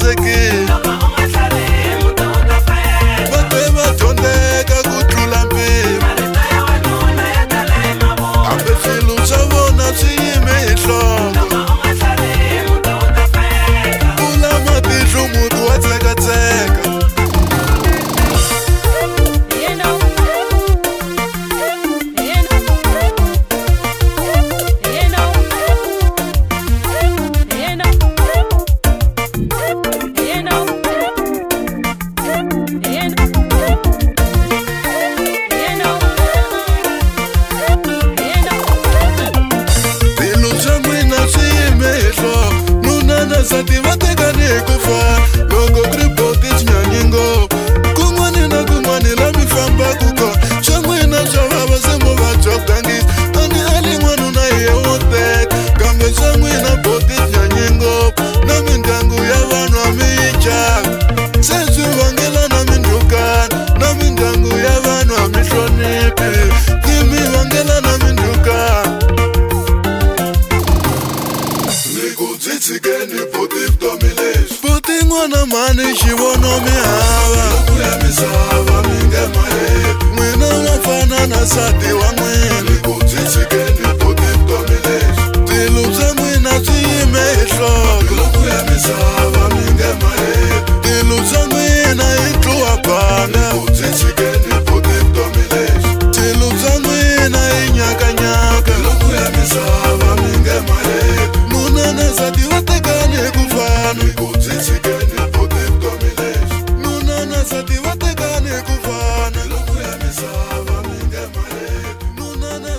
conseguir. sentiment te gani ekufa ngudzitsikeni buti vutomi lexi buti n'wana mhani xivono mi havaku ya misava mingema hepi n'wina n'wa fana na nsati wa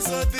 so